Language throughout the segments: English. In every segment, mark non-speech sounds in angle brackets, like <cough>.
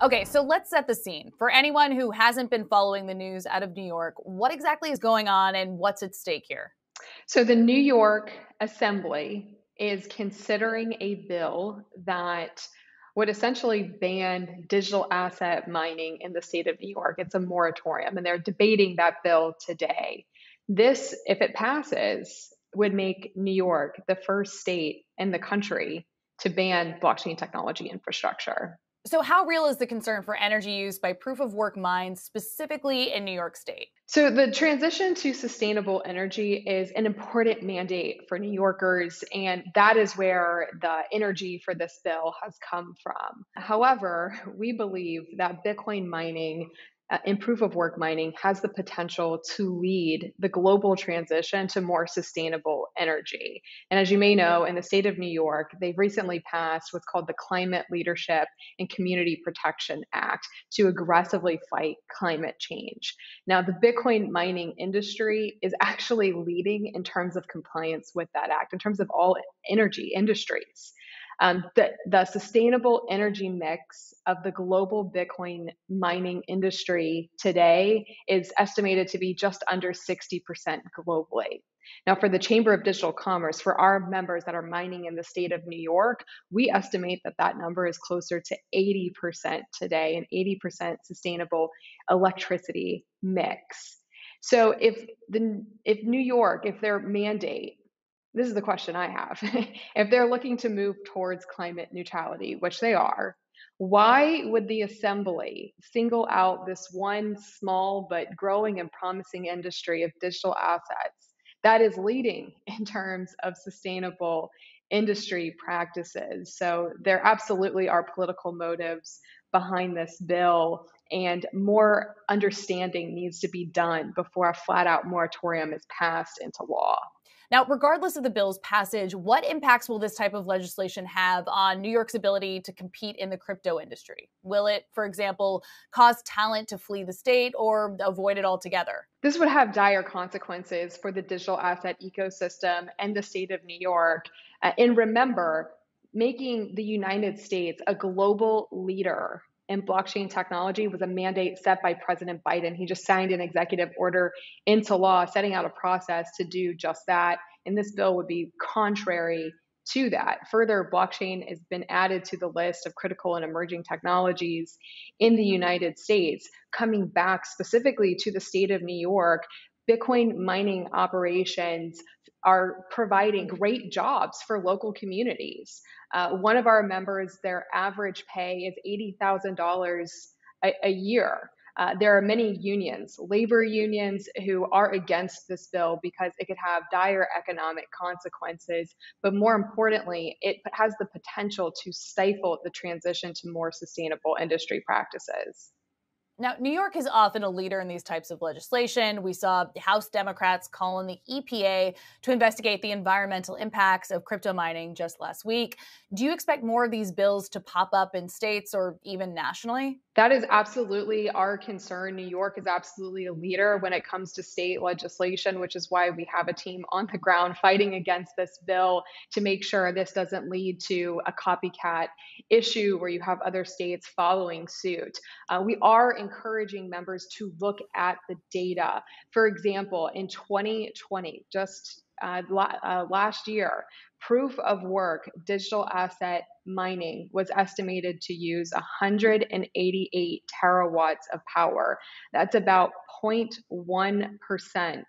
Okay, so let's set the scene. For anyone who hasn't been following the news out of New York, what exactly is going on and what's at stake here? So, the New York Assembly is considering a bill that would essentially ban digital asset mining in the state of New York. It's a moratorium, and they're debating that bill today. This, if it passes, would make New York the first state in the country to ban blockchain technology infrastructure. So, how real is the concern for energy use by proof of work mines, specifically in New York State? So, the transition to sustainable energy is an important mandate for New Yorkers, and that is where the energy for this bill has come from. However, we believe that Bitcoin mining Uh, in proof of work mining has the potential to lead the global transition to more sustainable energy. And as you may know, in the state of New York, they've recently passed what's called the Climate Leadership and Community Protection Act to aggressively fight climate change. Now, the Bitcoin mining industry is <laughs> actually leading in terms of compliance with that act, in terms of all energy industries. Um, the, the sustainable energy mix of the global Bitcoin mining industry today is estimated to be just under 60% globally. Now, for the Chamber of Digital Commerce, for our members that are mining in the state of New York, we estimate that that number is closer to 80% today, an 80% sustainable electricity mix. So if the if New York, if their mandate this is the question I have. <laughs> if they're looking to move towards climate neutrality, which they are, why would the assembly single out this one small but growing and promising industry of digital assets that is leading <laughs> in terms of sustainable industry practices? So there absolutely are political motives behind this bill, and more understanding needs to be done before a flat out moratorium is passed into law. Now, regardless of the bill's passage, what impacts will this type of legislation have on New York's ability to compete in the crypto industry? Will it, for example, cause talent to flee the state or avoid it altogether? This would have dire consequences for the digital asset ecosystem and the state of New York. Uh, and remember, making the United States a global leader in blockchain technology was a mandate set by President Biden. He just signed an executive order into law setting out a process to do just that. And this bill would be contrary to that. Further, blockchain has been added to the list of critical and emerging technologies in the United States. Coming back specifically to the state of New York, Bitcoin mining operations are providing great jobs for local communities. Uh, one of our members, their average pay is $80,000 a year. Uh, there are many unions, labor unions, who are against this bill because it could have dire economic consequences. But more importantly, it has the potential to stifle the transition to more sustainable industry practices. Now, New York is often a leader in these types of legislation. We saw House Democrats call on the EPA to investigate the environmental impacts of crypto mining just last week. Do you expect more of these bills to pop up in states or even nationally? That is absolutely our concern. New York is absolutely a leader when it comes to state legislation, which is why we have a team on the ground fighting against this bill to make sure this doesn't lead to a copycat issue where you have other states following suit. Uh, we are encouraging members to look at the data. For example, in 2020, just uh, uh, last year, proof of work digital asset mining was estimated to use 188 terawatts of power. That's about 0.1%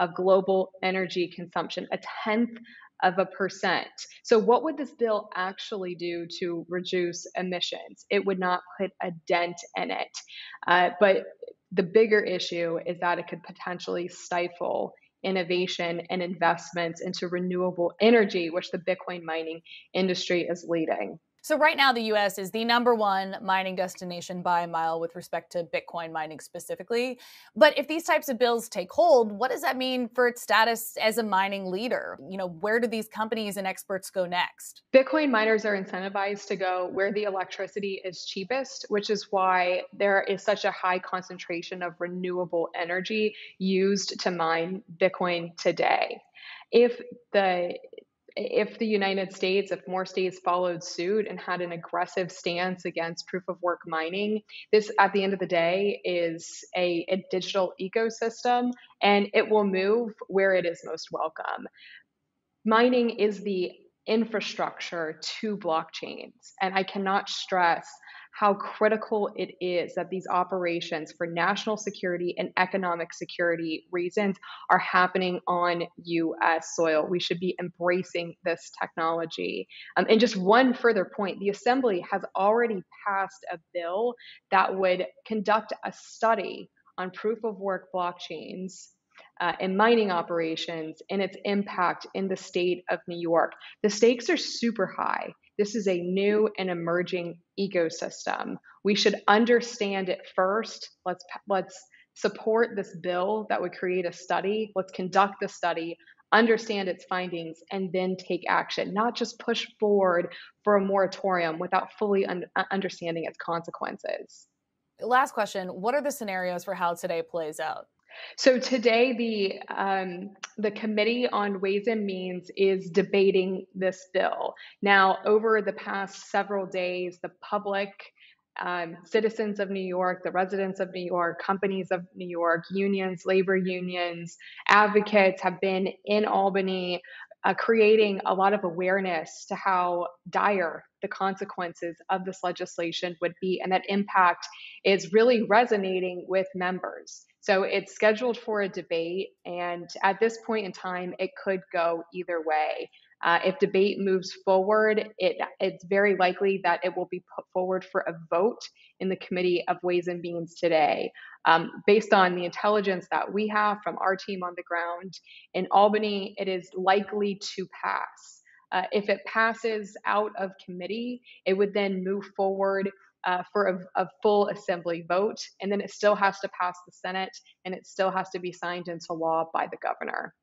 of global energy consumption, a tenth of a percent. So, what would this bill actually do to reduce emissions? It would not put a dent in it. Uh, but the bigger issue is that it could potentially stifle innovation and investments into renewable energy, which the Bitcoin mining industry is leading. So, right now, the US is the number one mining destination by a mile with respect to Bitcoin mining specifically. But if these types of bills take hold, what does that mean for its status as a mining leader? You know, where do these companies and experts go next? Bitcoin miners are incentivized to go where the electricity is cheapest, which is why there is such a high concentration of renewable energy used to mine Bitcoin today. If the if the United States, if more states followed suit and had an aggressive stance against proof of work mining, this at the end of the day is a, a digital ecosystem and it will move where it is most welcome. Mining is the infrastructure to blockchains. And I cannot stress how critical it is that these operations for national security and economic security reasons are happening on US soil. We should be embracing this technology. Um, and just one further point the Assembly has already passed a bill that would conduct a study on proof of work blockchains uh, and mining operations and its impact in the state of New York. The stakes are super high. This is a new and emerging ecosystem. We should understand it first. Let's let's support this bill that would create a study. Let's conduct the study, understand its findings, and then take action. Not just push forward for a moratorium without fully un- understanding its consequences. Last question: What are the scenarios for how today plays out? So today, the um, the Committee on Ways and Means is debating this bill. Now, over the past several days, the public, um, citizens of New York, the residents of New York, companies of New York, unions, labor unions, advocates have been in Albany. Uh, creating a lot of awareness to how dire the consequences of this legislation would be, and that impact is really resonating with members. So it's scheduled for a debate, and at this point in time, it could go either way. Uh, if debate moves forward, it, it's very likely that it will be put forward for a vote in the Committee of Ways and Means today. Um, based on the intelligence that we have from our team on the ground in Albany, it is likely to pass. Uh, if it passes out of committee, it would then move forward uh, for a, a, full assembly vote. And then it still has to pass the Senate and it still has to be signed into law by the governor.